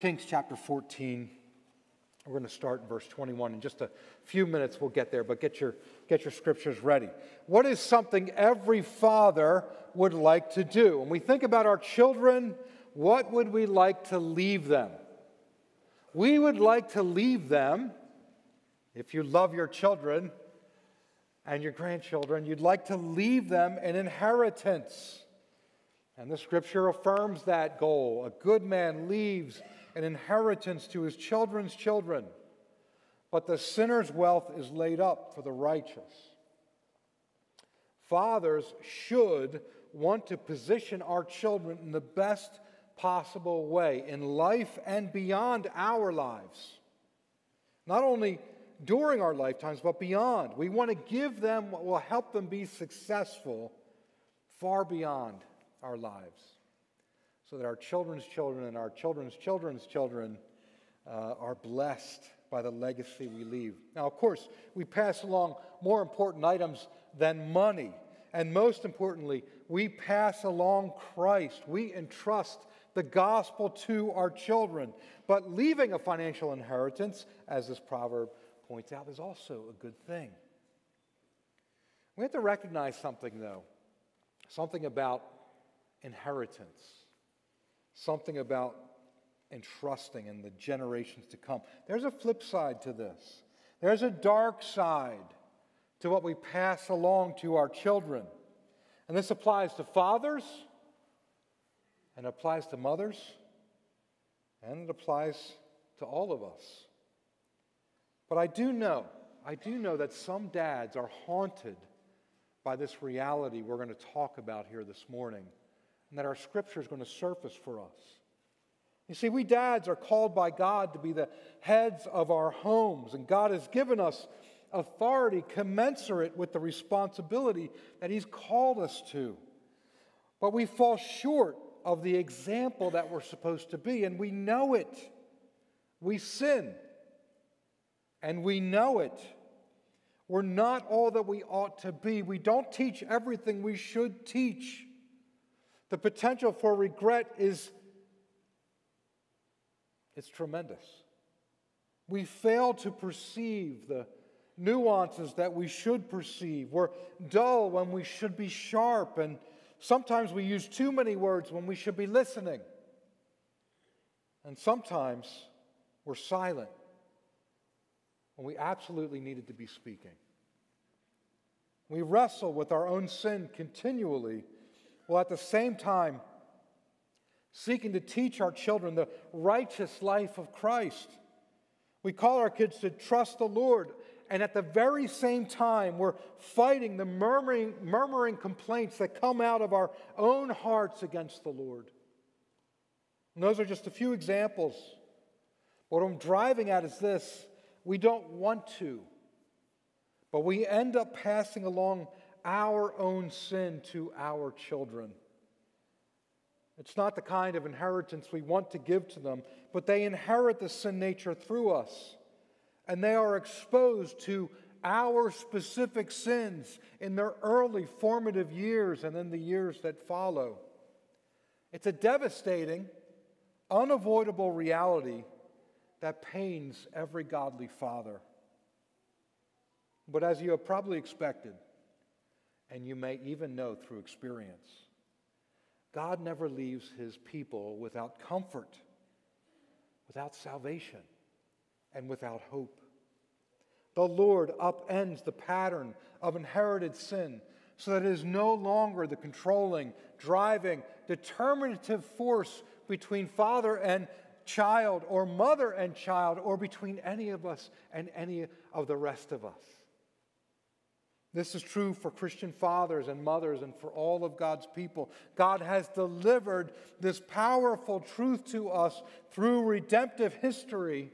Kings chapter 14. We're going to start in verse 21. In just a few minutes, we'll get there, but get your, get your scriptures ready. What is something every father would like to do? When we think about our children, what would we like to leave them? We would like to leave them, if you love your children and your grandchildren, you'd like to leave them an inheritance. And the scripture affirms that goal. A good man leaves an inheritance to his children's children, but the sinner's wealth is laid up for the righteous. Fathers should want to position our children in the best possible way in life and beyond our lives. Not only during our lifetimes, but beyond. We want to give them what will help them be successful far beyond our lives so that our children's children and our children's children's children uh, are blessed by the legacy we leave. Now, of course, we pass along more important items than money. And most importantly, we pass along Christ. We entrust the gospel to our children. But leaving a financial inheritance, as this proverb points out, is also a good thing. We have to recognize something, though, something about inheritance, something about entrusting in the generations to come. There's a flip side to this, there's a dark side to what we pass along to our children. And this applies to fathers, and it applies to mothers, and it applies to all of us. But I do know, I do know that some dads are haunted by this reality we're going to talk about here this morning, and that our scripture is going to surface for us. You see, we dads are called by God to be the heads of our homes, and God has given us authority commensurate with the responsibility that He's called us to. But we fall short of the example that we're supposed to be, and we know it. We sin, and we know it. We're not all that we ought to be. We don't teach everything we should teach. The potential for regret is it's tremendous. We fail to perceive the nuances that we should perceive. We're dull when we should be sharp, and sometimes we use too many words when we should be listening. And sometimes we're silent when we absolutely needed to be speaking. We wrestle with our own sin continually, while at the same time seeking to teach our children the righteous life of Christ. We call our kids to trust the Lord and at the very same time, we're fighting the murmuring, murmuring complaints that come out of our own hearts against the Lord. And those are just a few examples. What I'm driving at is this we don't want to, but we end up passing along our own sin to our children. It's not the kind of inheritance we want to give to them, but they inherit the sin nature through us and they are exposed to our specific sins in their early formative years and in the years that follow. It's a devastating, unavoidable reality that pains every godly father. But as you have probably expected, and you may even know through experience, God never leaves his people without comfort, without salvation and without hope. The Lord upends the pattern of inherited sin so that it is no longer the controlling, driving, determinative force between father and child, or mother and child, or between any of us and any of the rest of us. This is true for Christian fathers and mothers and for all of God's people. God has delivered this powerful truth to us through redemptive history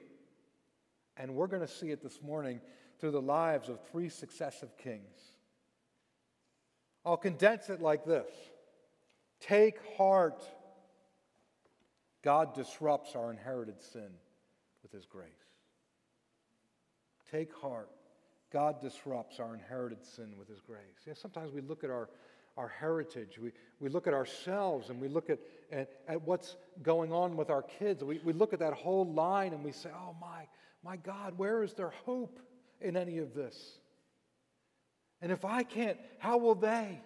and we're going to see it this morning through the lives of three successive kings. I'll condense it like this Take heart. God disrupts our inherited sin with his grace. Take heart. God disrupts our inherited sin with his grace. Yeah, sometimes we look at our, our heritage. We, we look at ourselves and we look at, at, at what's going on with our kids. We, we look at that whole line and we say, oh my, my God, where is there hope in any of this? And if I can't, how will they?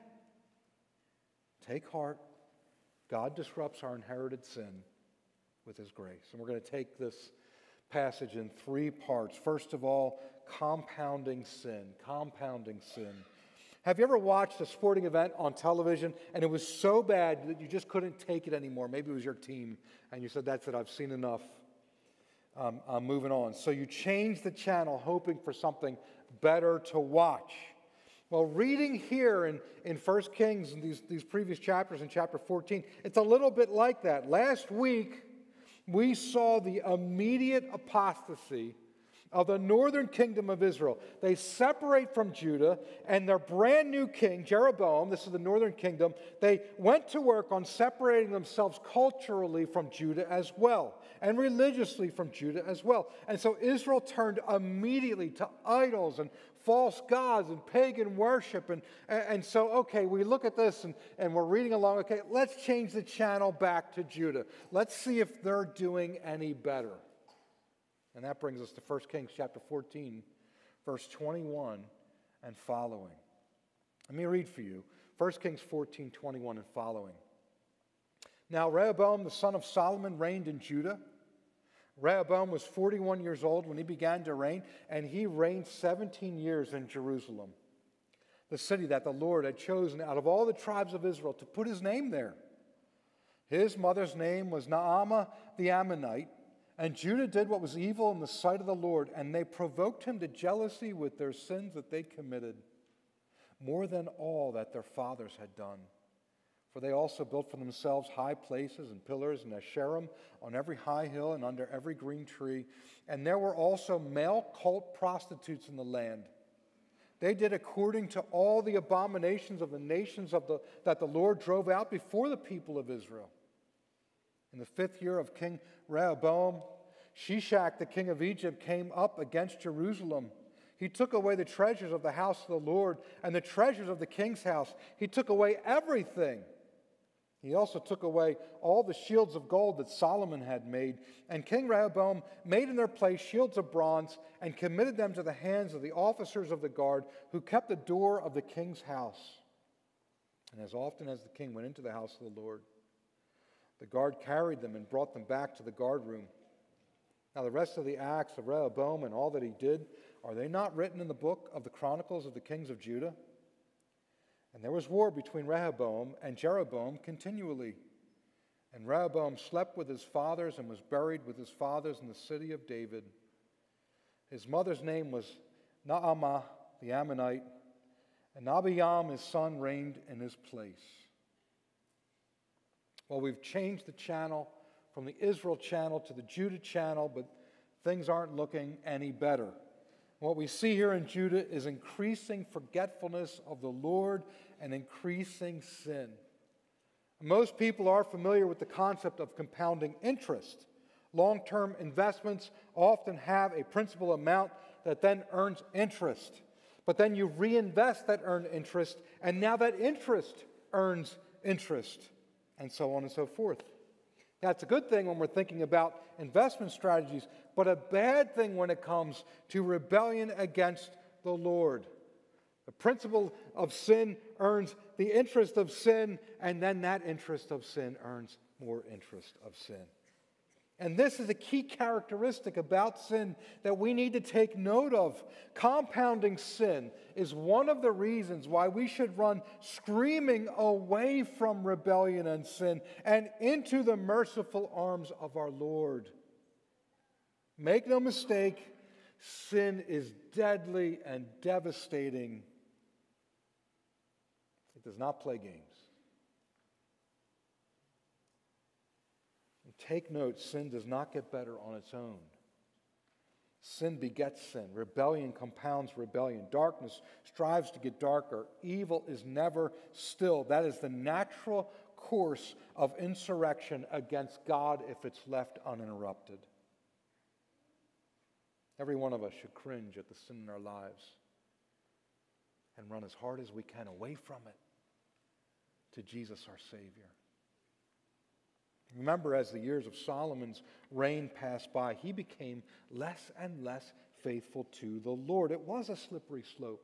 Take heart. God disrupts our inherited sin with His grace. And we're going to take this passage in three parts. First of all, compounding sin. Compounding sin. Have you ever watched a sporting event on television and it was so bad that you just couldn't take it anymore? Maybe it was your team and you said, That's it, I've seen enough. Um, I'm moving on. So you change the channel hoping for something better to watch. Well, reading here in, in 1 Kings and these, these previous chapters in chapter 14, it's a little bit like that. Last week, we saw the immediate apostasy of the northern kingdom of Israel. They separate from Judah, and their brand new king, Jeroboam, this is the northern kingdom, they went to work on separating themselves culturally from Judah as well, and religiously from Judah as well. And so Israel turned immediately to idols and false gods and pagan worship. And, and so, okay, we look at this and, and we're reading along. Okay, let's change the channel back to Judah. Let's see if they're doing any better. And that brings us to 1 Kings chapter 14, verse 21 and following. Let me read for you 1 Kings 14, 21 and following. Now, Rehoboam, the son of Solomon, reigned in Judah. Rehoboam was 41 years old when he began to reign, and he reigned 17 years in Jerusalem, the city that the Lord had chosen out of all the tribes of Israel to put his name there. His mother's name was Naamah the Ammonite. And Judah did what was evil in the sight of the Lord, and they provoked him to jealousy with their sins that they committed, more than all that their fathers had done. For they also built for themselves high places and pillars and Asherim on every high hill and under every green tree. And there were also male cult prostitutes in the land. They did according to all the abominations of the nations of the, that the Lord drove out before the people of Israel. In the fifth year of King Rehoboam, Shishak, the king of Egypt, came up against Jerusalem. He took away the treasures of the house of the Lord and the treasures of the king's house. He took away everything. He also took away all the shields of gold that Solomon had made. And King Rehoboam made in their place shields of bronze and committed them to the hands of the officers of the guard who kept the door of the king's house. And as often as the king went into the house of the Lord, the guard carried them and brought them back to the guard room. Now, the rest of the acts of Rehoboam and all that he did, are they not written in the book of the Chronicles of the kings of Judah? And there was war between Rehoboam and Jeroboam continually. And Rehoboam slept with his fathers and was buried with his fathers in the city of David. His mother's name was Naamah the Ammonite, and Abijam, his son, reigned in his place. Well, we've changed the channel from the Israel channel to the Judah channel, but things aren't looking any better. What we see here in Judah is increasing forgetfulness of the Lord and increasing sin. Most people are familiar with the concept of compounding interest. Long term investments often have a principal amount that then earns interest. But then you reinvest that earned interest, and now that interest earns interest and so on and so forth. That's a good thing when we're thinking about investment strategies, but a bad thing when it comes to rebellion against the Lord. The principle of sin earns the interest of sin, and then that interest of sin earns more interest of sin. And this is a key characteristic about sin that we need to take note of. Compounding sin is one of the reasons why we should run screaming away from rebellion and sin and into the merciful arms of our Lord. Make no mistake, sin is deadly and devastating. It does not play games. Take note sin does not get better on its own. Sin begets sin. Rebellion compounds rebellion. Darkness strives to get darker. Evil is never still. That is the natural course of insurrection against God if it's left uninterrupted. Every one of us should cringe at the sin in our lives and run as hard as we can away from it. to Jesus our Savior. Remember, as the years of Solomon's reign passed by, he became less and less faithful to the Lord. It was a slippery slope.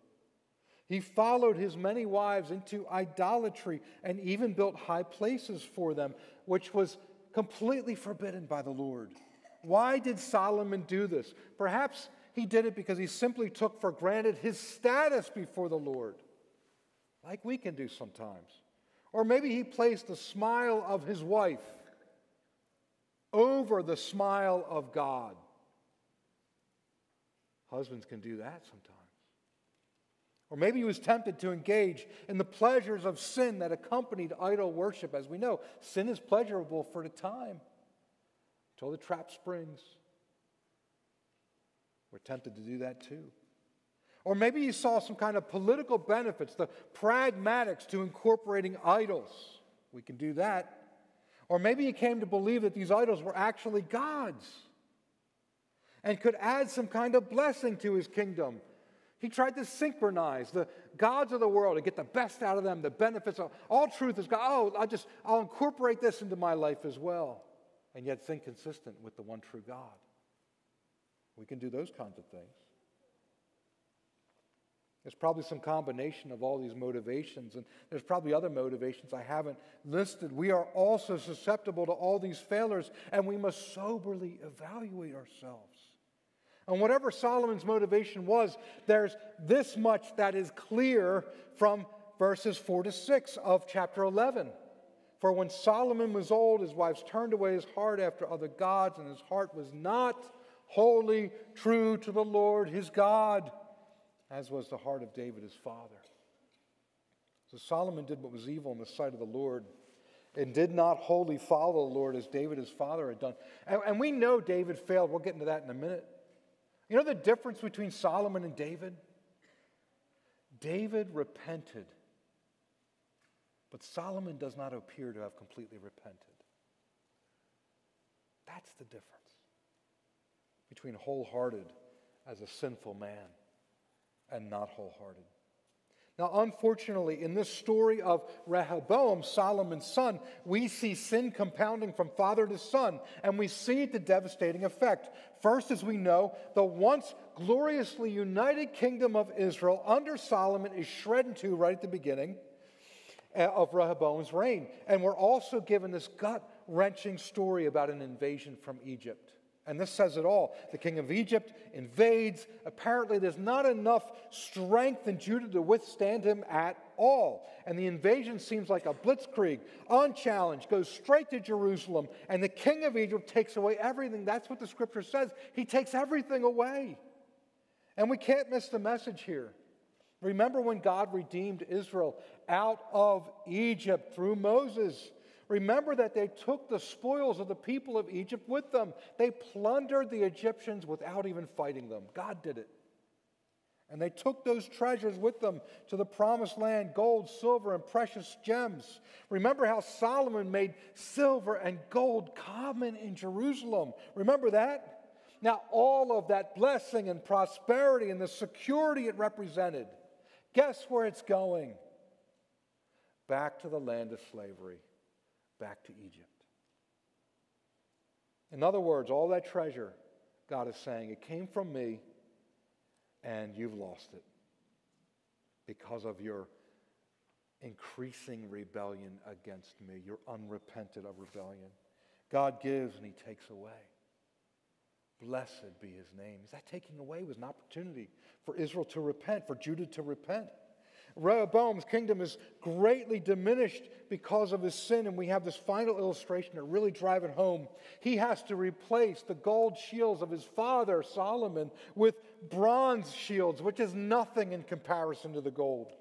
He followed his many wives into idolatry and even built high places for them, which was completely forbidden by the Lord. Why did Solomon do this? Perhaps he did it because he simply took for granted his status before the Lord, like we can do sometimes. Or maybe he placed the smile of his wife over the smile of God. Husbands can do that sometimes. Or maybe he was tempted to engage in the pleasures of sin that accompanied idol worship. As we know, sin is pleasurable for the time until the trap springs. We're tempted to do that too. Or maybe he saw some kind of political benefits, the pragmatics to incorporating idols. We can do that. Or maybe he came to believe that these idols were actually gods and could add some kind of blessing to his kingdom. He tried to synchronize the gods of the world to get the best out of them, the benefits of all truth is God. Oh, I just I'll incorporate this into my life as well, and yet think consistent with the one true God. We can do those kinds of things. There's probably some combination of all these motivations, and there's probably other motivations I haven't listed. We are also susceptible to all these failures, and we must soberly evaluate ourselves. And whatever Solomon's motivation was, there's this much that is clear from verses 4 to 6 of chapter 11. For when Solomon was old, his wives turned away his heart after other gods, and his heart was not wholly true to the Lord his God as was the heart of David his father. So Solomon did what was evil in the sight of the Lord and did not wholly follow the Lord as David his father had done. And, and we know David failed. We'll get into that in a minute. You know the difference between Solomon and David? David repented, but Solomon does not appear to have completely repented. That's the difference between wholehearted as a sinful man and not wholehearted. Now, unfortunately, in this story of Rehoboam, Solomon's son, we see sin compounding from father to son, and we see the devastating effect. First, as we know, the once gloriously united kingdom of Israel under Solomon is shredded to right at the beginning uh, of Rehoboam's reign. And we're also given this gut wrenching story about an invasion from Egypt. And this says it all. The king of Egypt invades. Apparently, there's not enough strength in Judah to withstand him at all. And the invasion seems like a blitzkrieg, unchallenged, goes straight to Jerusalem. And the king of Egypt takes away everything. That's what the scripture says. He takes everything away. And we can't miss the message here. Remember when God redeemed Israel out of Egypt through Moses? Remember that they took the spoils of the people of Egypt with them. They plundered the Egyptians without even fighting them. God did it. And they took those treasures with them to the promised land gold, silver, and precious gems. Remember how Solomon made silver and gold common in Jerusalem. Remember that? Now, all of that blessing and prosperity and the security it represented, guess where it's going? Back to the land of slavery back to Egypt. In other words, all that treasure, God is saying, it came from me and you've lost it because of your increasing rebellion against me, your unrepented of rebellion. God gives and he takes away. Blessed be his name. Is that taking away was an opportunity for Israel to repent, for Judah to repent. Rehoboam's kingdom is greatly diminished because of his sin, and we have this final illustration to really drive it home. He has to replace the gold shields of his father, Solomon, with bronze shields, which is nothing in comparison to the gold.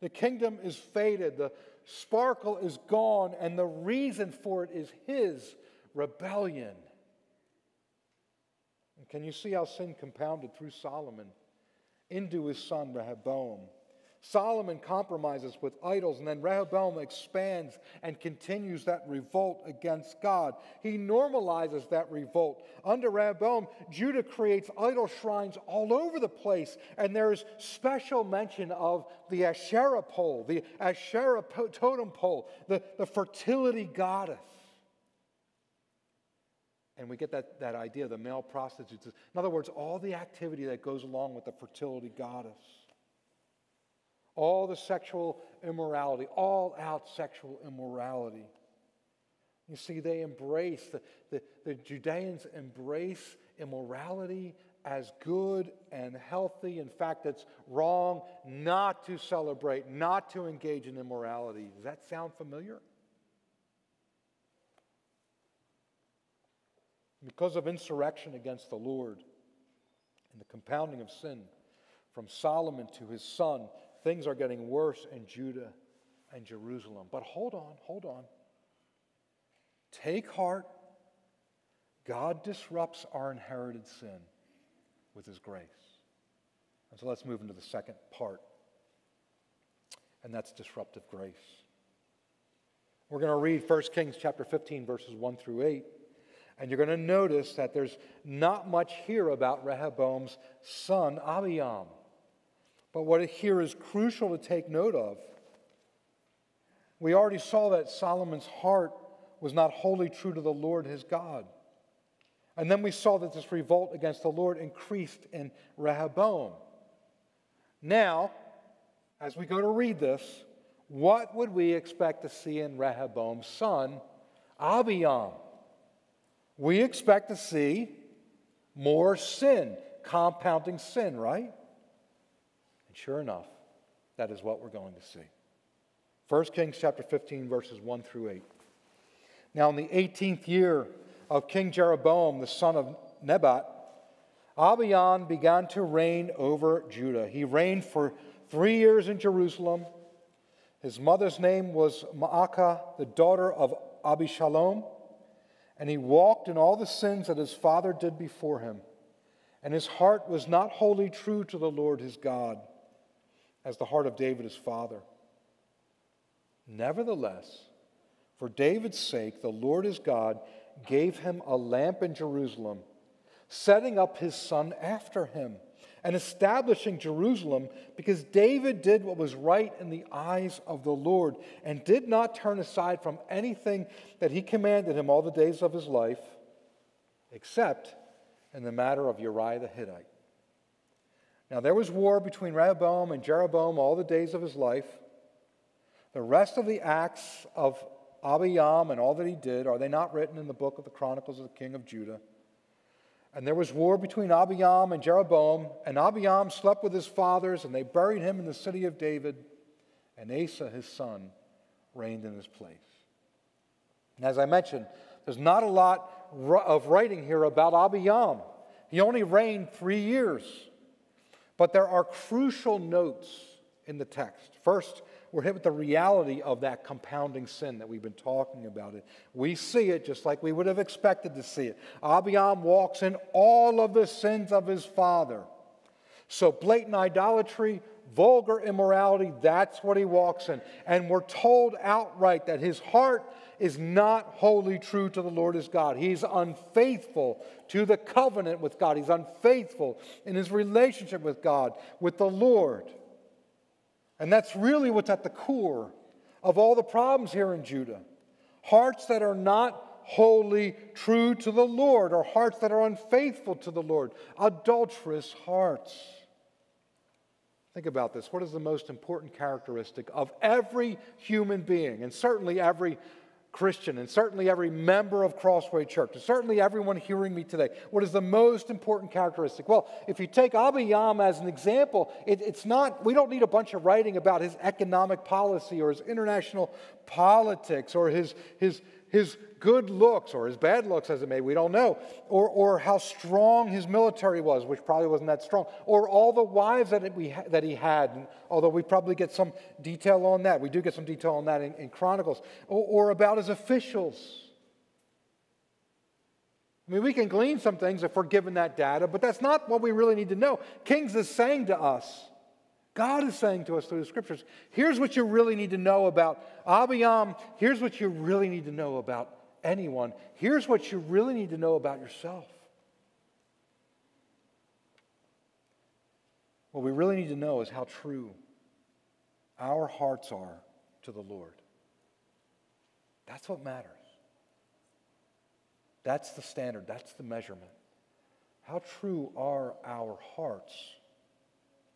The kingdom is faded, the sparkle is gone, and the reason for it is his rebellion. And can you see how sin compounded through Solomon into his son Rehoboam? Solomon compromises with idols, and then Rehoboam expands and continues that revolt against God. He normalizes that revolt. Under Rehoboam, Judah creates idol shrines all over the place, and there's special mention of the Asherah pole, the Asherah totem pole, the, the fertility goddess. And we get that, that idea of the male prostitutes. In other words, all the activity that goes along with the fertility goddess all the sexual immorality, all out sexual immorality. You see, they embrace, the, the, the Judeans embrace immorality as good and healthy. In fact, it's wrong not to celebrate, not to engage in immorality. Does that sound familiar? Because of insurrection against the Lord and the compounding of sin, from Solomon to his son, things are getting worse in Judah and Jerusalem. But hold on, hold on. Take heart. God disrupts our inherited sin with his grace. And so let's move into the second part, and that's disruptive grace. We're going to read 1 Kings chapter 15, verses 1 through 8. And you're going to notice that there's not much here about Rehoboam's son, Abijam. But what here is crucial to take note of, we already saw that Solomon's heart was not wholly true to the Lord his God. And then we saw that this revolt against the Lord increased in Rehoboam. Now, as we go to read this, what would we expect to see in Rehoboam's son, Abijam? We expect to see more sin, compounding sin, right? Sure enough, that is what we're going to see. 1 Kings chapter 15, verses 1 through 8. Now, in the 18th year of King Jeroboam, the son of Nebat, Abijam began to reign over Judah. He reigned for three years in Jerusalem. His mother's name was Maacah, the daughter of Abishalom, and he walked in all the sins that his father did before him. And his heart was not wholly true to the Lord his God as the heart of David his father. Nevertheless, for David's sake, the Lord his God gave him a lamp in Jerusalem, setting up his son after him and establishing Jerusalem because David did what was right in the eyes of the Lord and did not turn aside from anything that he commanded him all the days of his life, except in the matter of Uriah the Hittite. Now, there was war between Rehoboam and Jeroboam all the days of his life. The rest of the acts of Abijam and all that he did, are they not written in the book of the Chronicles of the King of Judah? And there was war between Abijam and Jeroboam, and Abijam slept with his fathers, and they buried him in the city of David, and Asa, his son, reigned in his place. And as I mentioned, there's not a lot of writing here about Abijam. He only reigned three years. But there are crucial notes in the text. First, we're hit with the reality of that compounding sin that we've been talking about. It. We see it just like we would have expected to see it. Abijam walks in all of the sins of his father. So, blatant idolatry, vulgar immorality, that's what he walks in. And we're told outright that his heart is not wholly true to the Lord his God. He's unfaithful to the covenant with God. He's unfaithful in his relationship with God, with the Lord. And that's really what's at the core of all the problems here in Judah. Hearts that are not wholly true to the Lord, or hearts that are unfaithful to the Lord, adulterous hearts. Think about this. What is the most important characteristic of every human being, and certainly every Christian, and certainly every member of Crossway Church, and certainly everyone hearing me today, what is the most important characteristic? Well, if you take Abijam as an example, it, it's not, we don't need a bunch of writing about his economic policy or his international politics or his, his, his good looks or his bad looks, as it may, we don't know, or, or how strong his military was, which probably wasn't that strong, or all the wives that, we that he had, and although we probably get some detail on that. We do get some detail on that in, in Chronicles, or, or about his officials. I mean, we can glean some things if we're given that data, but that's not what we really need to know. Kings is saying to us, God is saying to us through the scriptures here's what you really need to know about Abijam. Here's what you really need to know about anyone. Here's what you really need to know about yourself. What we really need to know is how true our hearts are to the Lord. That's what matters. That's the standard, that's the measurement. How true are our hearts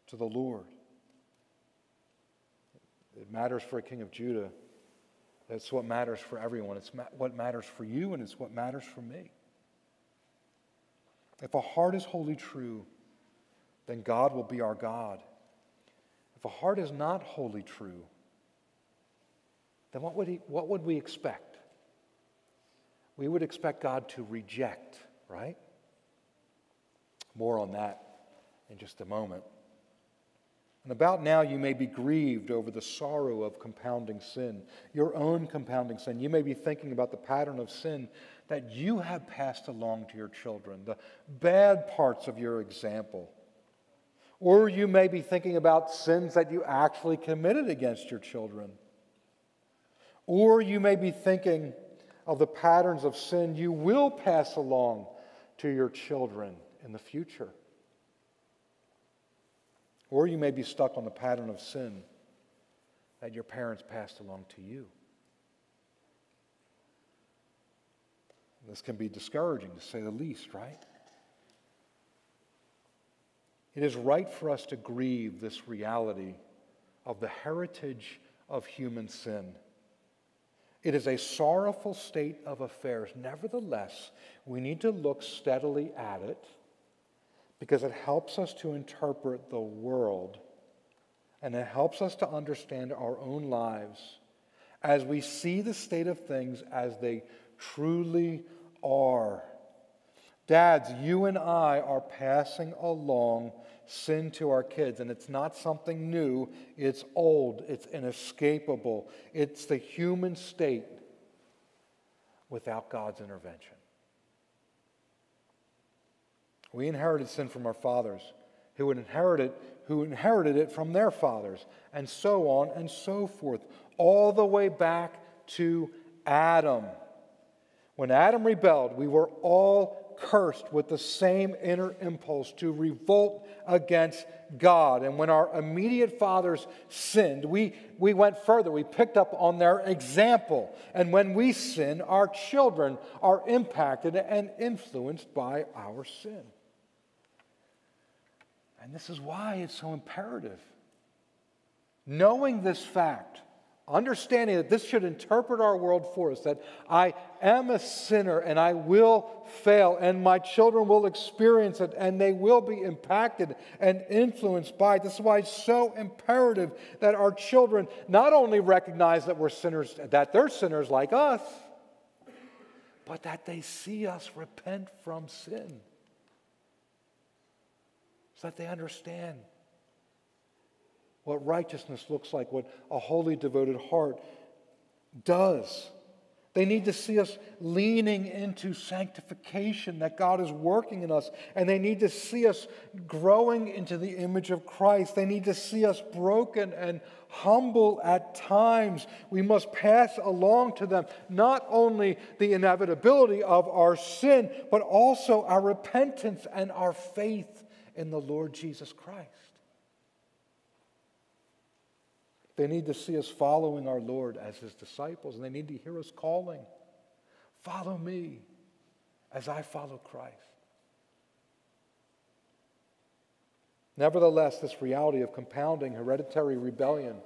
to the Lord? It matters for a king of Judah. That's what matters for everyone. It's ma- what matters for you, and it's what matters for me. If a heart is wholly true, then God will be our God. If a heart is not wholly true, then what would, he, what would we expect? We would expect God to reject, right? More on that in just a moment. And about now, you may be grieved over the sorrow of compounding sin, your own compounding sin. You may be thinking about the pattern of sin that you have passed along to your children, the bad parts of your example. Or you may be thinking about sins that you actually committed against your children. Or you may be thinking of the patterns of sin you will pass along to your children in the future. Or you may be stuck on the pattern of sin that your parents passed along to you. This can be discouraging to say the least, right? It is right for us to grieve this reality of the heritage of human sin. It is a sorrowful state of affairs. Nevertheless, we need to look steadily at it because it helps us to interpret the world and it helps us to understand our own lives as we see the state of things as they truly are. Dads, you and I are passing along sin to our kids, and it's not something new, it's old, it's inescapable, it's the human state without God's intervention. We inherited sin from our fathers, who inherited, who inherited it from their fathers, and so on and so forth, all the way back to Adam. When Adam rebelled, we were all cursed with the same inner impulse to revolt against God. And when our immediate fathers sinned, we, we went further. We picked up on their example. And when we sin, our children are impacted and influenced by our sin. And this is why it's so imperative. Knowing this fact, understanding that this should interpret our world for us, that I am a sinner and I will fail, and my children will experience it, and they will be impacted and influenced by it. This is why it's so imperative that our children not only recognize that we're sinners, that they're sinners like us, but that they see us repent from sin so that they understand what righteousness looks like, what a holy, devoted heart does. They need to see us leaning into sanctification that God is working in us. And they need to see us growing into the image of Christ. They need to see us broken and humble at times. We must pass along to them not only the inevitability of our sin, but also our repentance and our faith in the Lord Jesus Christ. They need to see us following our Lord as his disciples, and they need to hear us calling, Follow me as I follow Christ. Nevertheless, this reality of compounding hereditary rebellion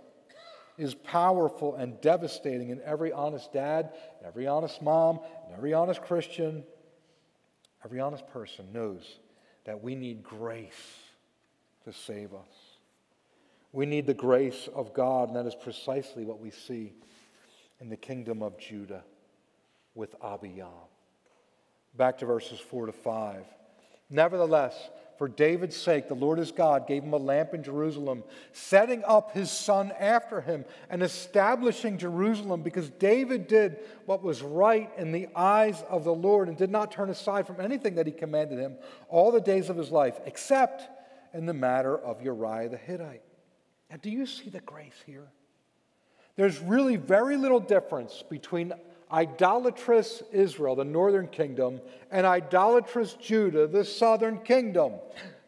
is powerful and devastating, and every honest dad, every honest mom, and every honest Christian, every honest person knows that we need grace to save us. We need the grace of God, and that is precisely what we see in the kingdom of Judah with Abijam. Back to verses 4 to 5. Nevertheless, for David's sake, the Lord his God gave him a lamp in Jerusalem, setting up his son after him and establishing Jerusalem because David did what was right in the eyes of the Lord and did not turn aside from anything that he commanded him all the days of his life, except in the matter of Uriah the Hittite. Now, do you see the grace here? There's really very little difference between idolatrous Israel, the northern kingdom, and idolatrous Judah, the southern kingdom.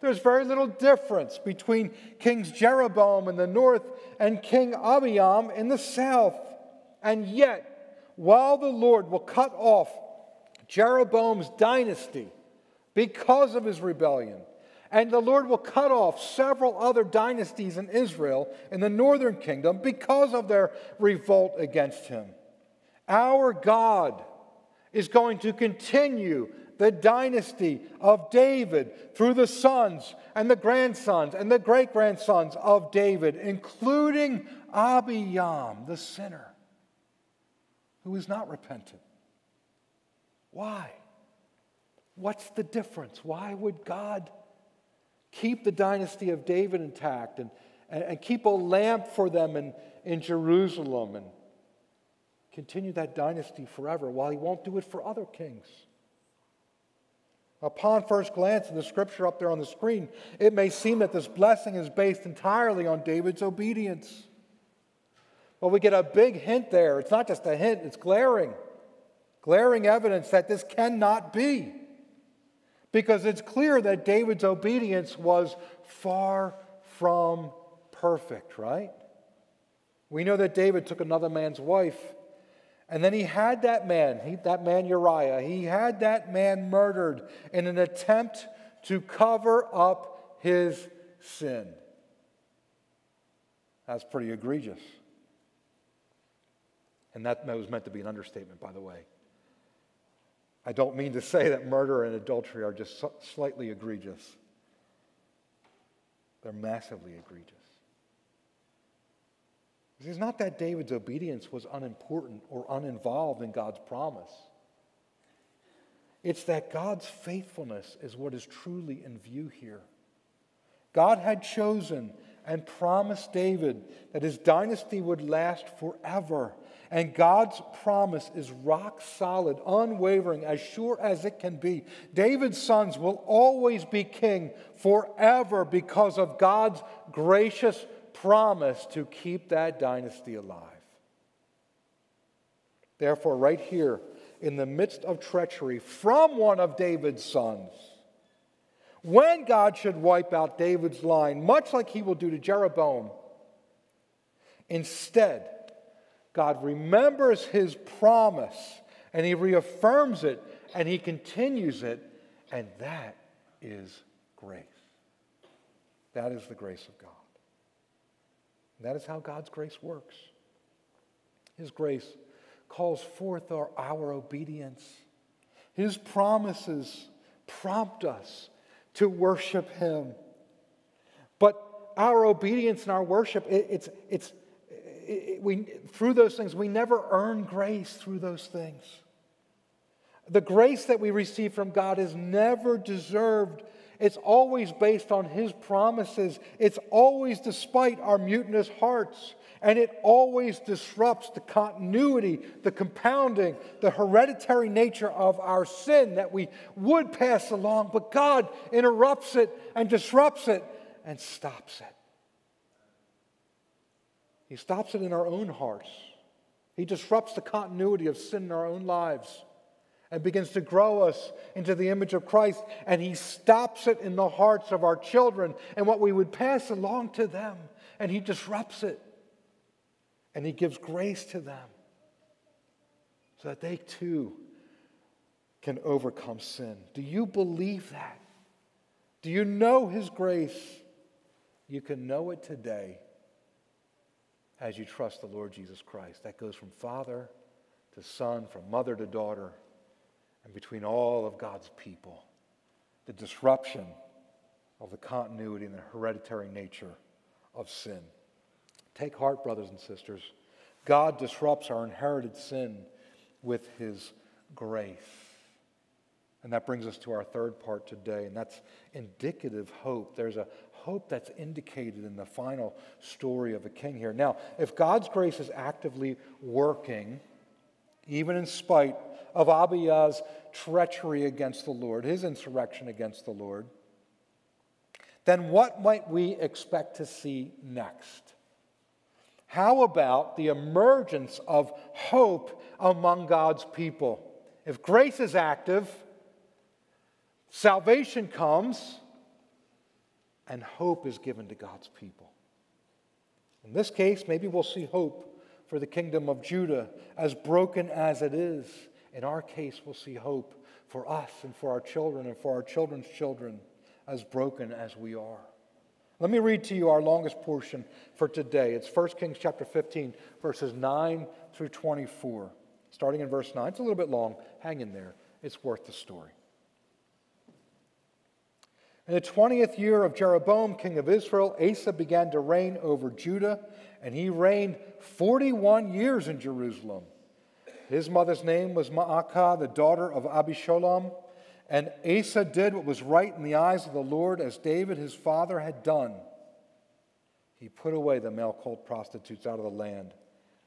There's very little difference between Kings Jeroboam in the north and King Abijam in the south. And yet, while the Lord will cut off Jeroboam's dynasty because of his rebellion, and the Lord will cut off several other dynasties in Israel in the northern kingdom because of their revolt against him. Our God is going to continue the dynasty of David through the sons and the grandsons and the great grandsons of David, including Abijam, the sinner, who is not repentant. Why? What's the difference? Why would God keep the dynasty of David intact and, and, and keep a lamp for them in, in Jerusalem and continue that dynasty forever while he won't do it for other kings? Upon first glance in the scripture up there on the screen, it may seem that this blessing is based entirely on David's obedience. But we get a big hint there. It's not just a hint, it's glaring. Glaring evidence that this cannot be. Because it's clear that David's obedience was far from perfect, right? We know that David took another man's wife and then he had that man, he, that man Uriah, he had that man murdered in an attempt to cover up his sin. That's pretty egregious. And that was meant to be an understatement, by the way. I don't mean to say that murder and adultery are just slightly egregious, they're massively egregious. It's not that David's obedience was unimportant or uninvolved in God's promise. It's that God's faithfulness is what is truly in view here. God had chosen and promised David that his dynasty would last forever. And God's promise is rock solid, unwavering, as sure as it can be. David's sons will always be king forever because of God's gracious promise to keep that dynasty alive. Therefore, right here, in the midst of treachery from one of David's sons, when God should wipe out David's line, much like he will do to Jeroboam, instead, God remembers his promise and he reaffirms it and he continues it, and that is grace. That is the grace of God. That is how God's grace works. His grace calls forth our, our obedience. His promises prompt us to worship Him. But our obedience and our worship, it, it's, it's, it, we, through those things, we never earn grace through those things. The grace that we receive from God is never deserved it's always based on His promises. It's always despite our mutinous hearts. And it always disrupts the continuity, the compounding, the hereditary nature of our sin that we would pass along. But God interrupts it and disrupts it and stops it. He stops it in our own hearts. He disrupts the continuity of sin in our own lives and begins to grow us into the image of Christ. And He stops it in the hearts of our children and what we would pass along to them. And He disrupts it. And He gives grace to them so that they too can overcome sin. Do you believe that? Do you know His grace? You can know it today as you trust the Lord Jesus Christ. That goes from father to son, from mother to daughter and between all of God's people. The disruption of the continuity and the hereditary nature of sin. Take heart, brothers and sisters. God disrupts our inherited sin with his grace. And that brings us to our third part today, and that's indicative hope. There's a hope that's indicated in the final story of the king here. Now, if God's grace is actively working, even in spite of Abijah's treachery against the Lord, his insurrection against the Lord, then what might we expect to see next? How about the emergence of hope among God's people? If grace is active, salvation comes, and hope is given to God's people. In this case, maybe we'll see hope for the kingdom of Judah, as broken as it is. In our case, we'll see hope for us and for our children and for our children's children, as broken as we are. Let me read to you our longest portion for today. It's 1 Kings chapter 15, verses 9 through 24. Starting in verse 9. It's a little bit long. Hang in there. It's worth the story. In the 20th year of Jeroboam, king of Israel, Asa began to reign over Judah, and he reigned 41 years in Jerusalem. His mother's name was Maacah, the daughter of Abishalom. And Asa did what was right in the eyes of the Lord, as David his father had done. He put away the male cult prostitutes out of the land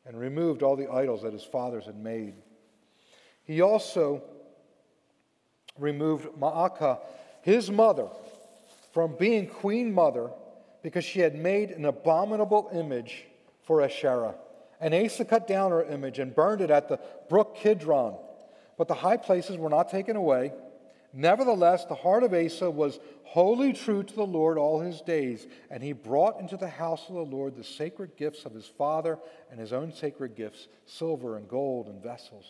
and removed all the idols that his fathers had made. He also removed Maacah, his mother, from being queen mother because she had made an abominable image for Asherah. And Asa cut down her image and burned it at the brook Kidron. But the high places were not taken away. Nevertheless, the heart of Asa was wholly true to the Lord all his days, and he brought into the house of the Lord the sacred gifts of his father and his own sacred gifts, silver and gold and vessels.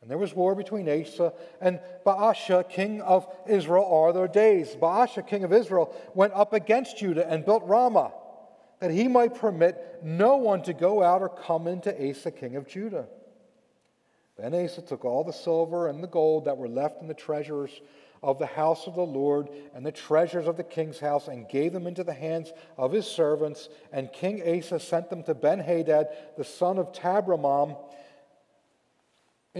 And there was war between Asa and Baasha, king of Israel, all their days. Baasha, king of Israel, went up against Judah and built Ramah, that he might permit no one to go out or come into Asa, king of Judah. Then Asa took all the silver and the gold that were left in the treasures of the house of the Lord and the treasures of the king's house and gave them into the hands of his servants. And King Asa sent them to Benhadad, the son of Tabrimmon,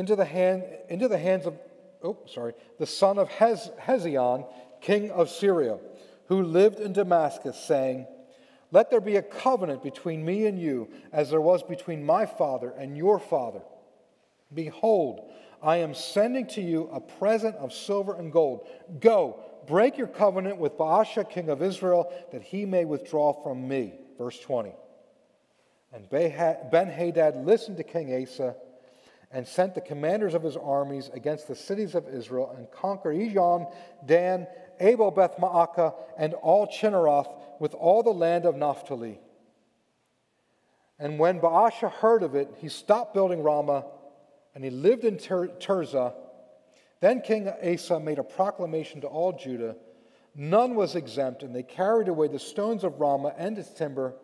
into the, hand, into the hands of, oh, sorry, the son of Hez, Hezion, king of Syria, who lived in Damascus, saying, Let there be a covenant between me and you, as there was between my father and your father. Behold, I am sending to you a present of silver and gold. Go, break your covenant with Baasha, king of Israel, that he may withdraw from me. Verse 20. And Ben Hadad listened to King Asa and sent the commanders of his armies against the cities of Israel and conquered Ijon, Dan, Abel Beth and all Chinneroth with all the land of Naphtali. And when Baasha heard of it, he stopped building Ramah and he lived in Tirzah. Then King Asa made a proclamation to all Judah. None was exempt, and they carried away the stones of Ramah and its timber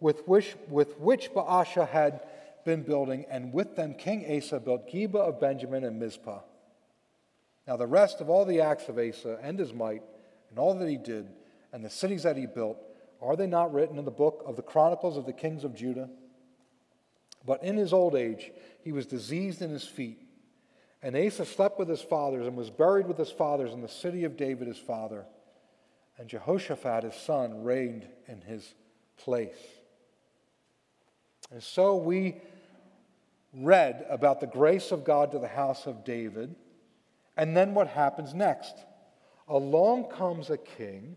with which, with which Baasha had been building, and with them King Asa built Geba of Benjamin and Mizpah. Now, the rest of all the acts of Asa and his might, and all that he did, and the cities that he built, are they not written in the book of the Chronicles of the Kings of Judah? But in his old age, he was diseased in his feet. And Asa slept with his fathers and was buried with his fathers in the city of David his father. And Jehoshaphat his son reigned in his place. And so we read about the grace of God to the house of David. And then what happens next? Along comes a king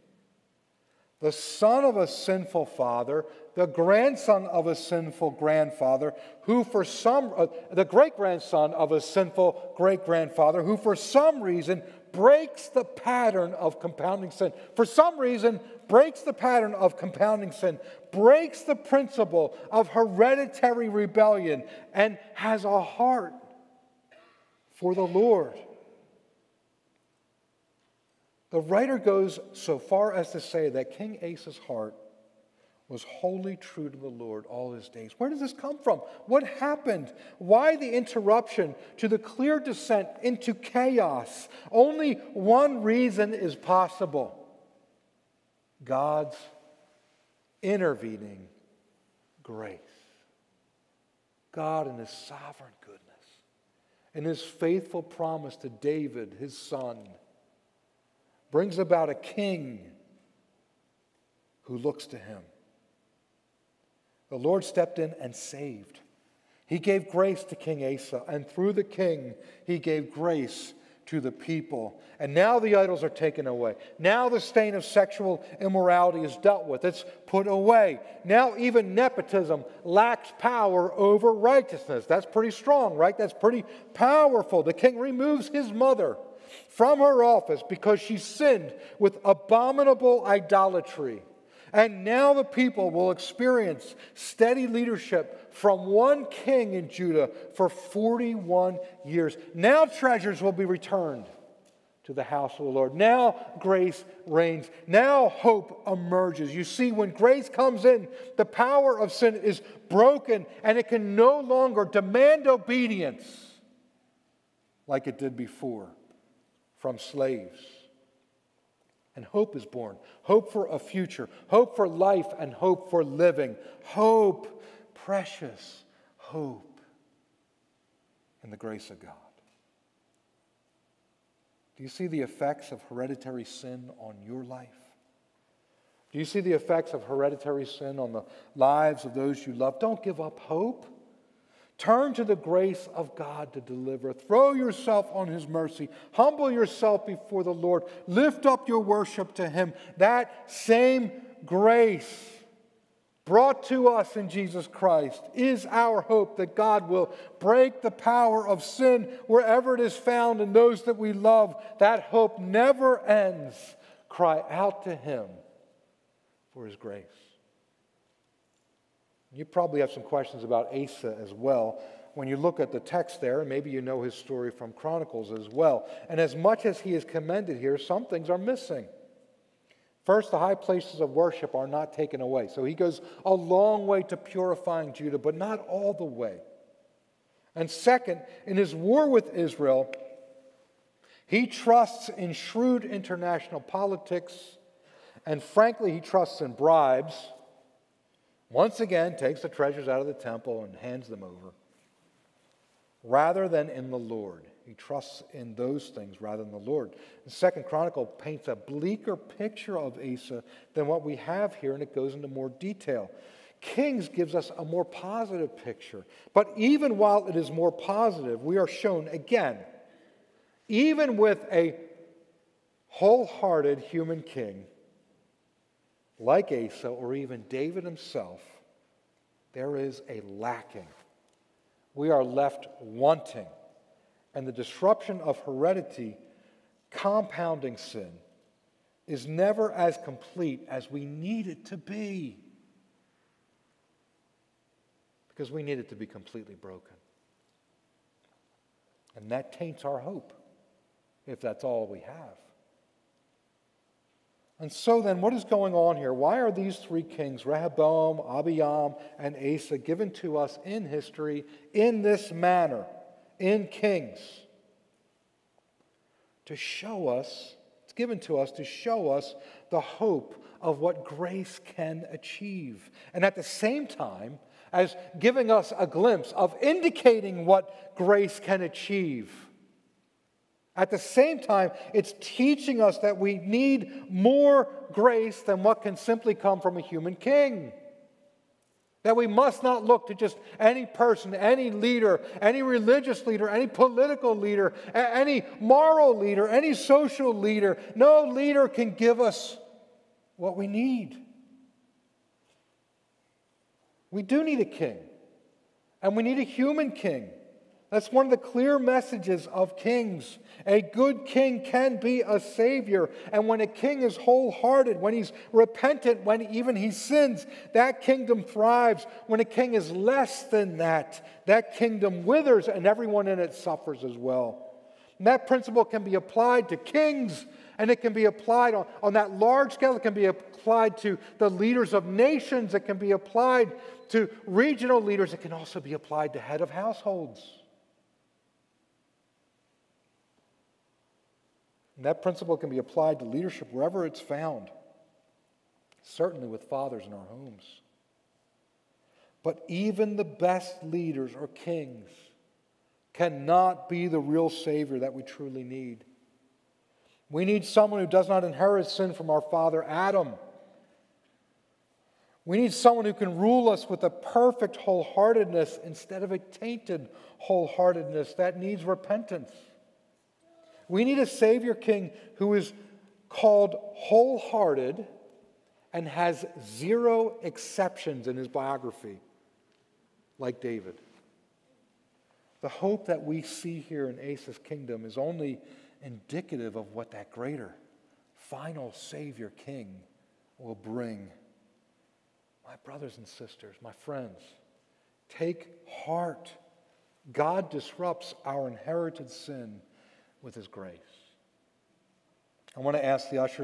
the son of a sinful father, the grandson of a sinful grandfather, who for some, uh, the great grandson of a sinful great grandfather, who for some reason breaks the pattern of compounding sin. For some reason, breaks the pattern of compounding sin, breaks the principle of hereditary rebellion, and has a heart for the Lord. The writer goes so far as to say that King Asa's heart was wholly true to the Lord all his days. Where does this come from? What happened? Why the interruption to the clear descent into chaos? Only one reason is possible God's intervening grace. God, in his sovereign goodness, in his faithful promise to David, his son brings about a king who looks to him. The Lord stepped in and saved. He gave grace to King Asa, and through the king, he gave grace to the people. And now the idols are taken away. Now the stain of sexual immorality is dealt with, it's put away. Now even nepotism lacks power over righteousness. That's pretty strong, right? That's pretty powerful. The king removes his mother from her office because she sinned with abominable idolatry. And now the people will experience steady leadership from one king in Judah for 41 years. Now treasures will be returned to the house of the Lord. Now grace reigns. Now hope emerges. You see, when grace comes in, the power of sin is broken and it can no longer demand obedience like it did before from slaves. And hope is born hope for a future, hope for life, and hope for living. Hope, precious hope in the grace of God. Do you see the effects of hereditary sin on your life? Do you see the effects of hereditary sin on the lives of those you love? Don't give up hope. Turn to the grace of God to deliver. Throw yourself on His mercy. Humble yourself before the Lord. Lift up your worship to Him. That same grace brought to us in Jesus Christ is our hope that God will break the power of sin wherever it is found in those that we love. That hope never ends. Cry out to Him for His grace. You probably have some questions about Asa as well when you look at the text there, maybe you know his story from Chronicles as well. And as much as he is commended here, some things are missing. First, the high places of worship are not taken away. So he goes a long way to purifying Judah, but not all the way. And second, in his war with Israel, he trusts in shrewd international politics, and frankly, he trusts in bribes once again takes the treasures out of the temple and hands them over, rather than in the Lord. He trusts in those things rather than the Lord. The Second Chronicle paints a bleaker picture of Asa than what we have here, and it goes into more detail. Kings gives us a more positive picture. But even while it is more positive, we are shown again, even with a wholehearted human king, like Asa or even David himself, there is a lacking. We are left wanting. And the disruption of heredity, compounding sin, is never as complete as we need it to be. Because we need it to be completely broken. And that taints our hope, if that's all we have. And so then, what is going on here? Why are these three kings, Rehoboam, Abijam, and Asa, given to us in history in this manner, in Kings? To show us, it's given to us to show us the hope of what grace can achieve. And at the same time, as giving us a glimpse of indicating what grace can achieve. At the same time, it's teaching us that we need more grace than what can simply come from a human king. That we must not look to just any person, any leader, any religious leader, any political leader, any moral leader, any social leader. No leader can give us what we need. We do need a king, and we need a human king. That's one of the clear messages of kings. A good king can be a savior. And when a king is wholehearted, when he's repentant, when even he sins, that kingdom thrives. When a king is less than that, that kingdom withers and everyone in it suffers as well. And that principle can be applied to kings and it can be applied on, on that large scale. It can be applied to the leaders of nations. It can be applied to regional leaders. It can also be applied to head of households. And that principle can be applied to leadership wherever it's found, certainly with fathers in our homes. But even the best leaders or kings cannot be the real Savior that we truly need. We need someone who does not inherit sin from our father Adam. We need someone who can rule us with a perfect wholeheartedness instead of a tainted wholeheartedness that needs repentance. We need a Savior King who is called wholehearted and has zero exceptions in his biography, like David. The hope that we see here in Asa's kingdom is only indicative of what that greater, final Savior King will bring. My brothers and sisters, my friends, take heart. God disrupts our inherited sin with his grace. I want to ask the ushers.